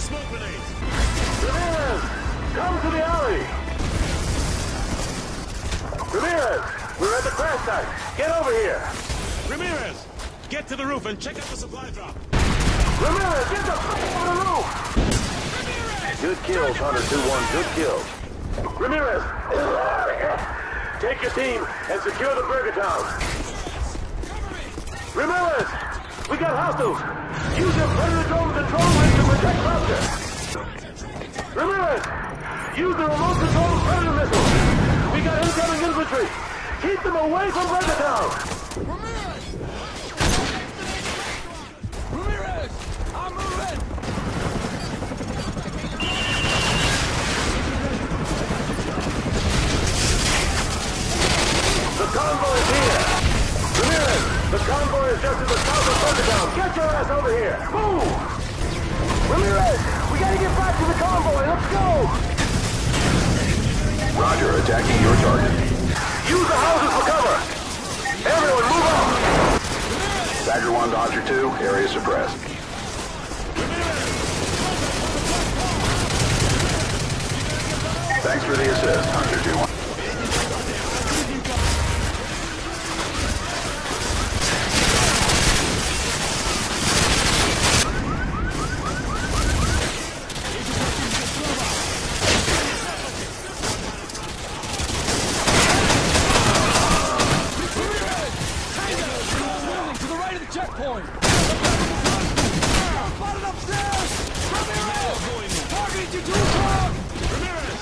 the smoke grenades. Ramirez, come to the alley. Ramirez, we're at the crash site. Get over here. Ramirez, get to the roof and check out the supply drop. Ramirez, get the f over the roof. Ramirez! Good kills, Hunter 2-1. Good kills. Ramirez, take your team and secure the Burger Town. Ramirez, we got hostiles. Use your predator drone control Ramirez, use the remote control predator missile. We got incoming infantry. Keep them away from Ramirez! I'm moving! The convoy is here! Ramirez, the convoy is just to the south of Thunderdown. Get your ass over here! Move! Ramirez, we gotta get back to the convoy. Let's go! Roger, attacking your target. Use the houses for cover! Everyone, move out! Badger 1, Dodger 2, area suppressed. Thanks for the assist, Hunter 2-1. Moving to the right of the checkpoint! Spotted upstairs! Ramirez! Targeting you two o'clock! Ramirez,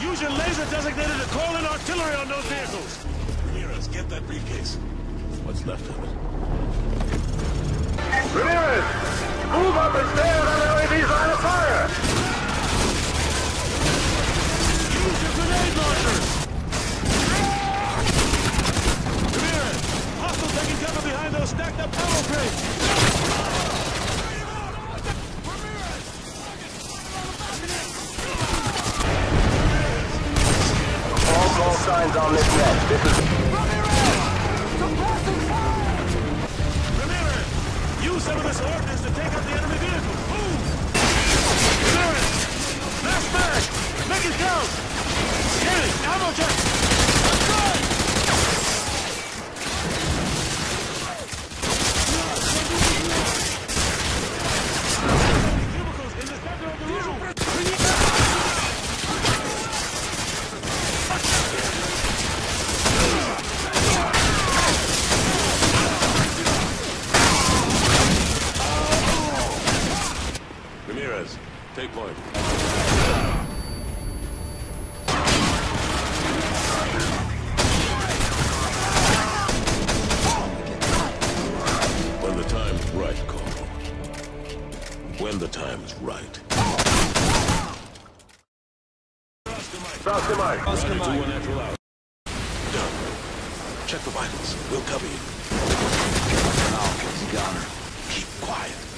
use your laser designator to call in artillery on those vehicles. Ramirez, get that briefcase. What's left of it? Ramirez, move up and stay out on LAV's line of fire! Use your grenade launchers! Ramirez, hostiles taking cover behind those stacked up ammo crates! All call signs on this net. This is... Ramirez, use some of this ordnance to take out the enemy vehicles. Move! Ramirez, last mag! Make it count! Kenny, ammo check! Cubicles in the center of the room! Ramirez, take point. When the time's right, Corporal. When the time's right. Oscar Mike. Oscar Mike. one natural out. Done. Check the vitals. We'll cover you. Goner. Keep quiet.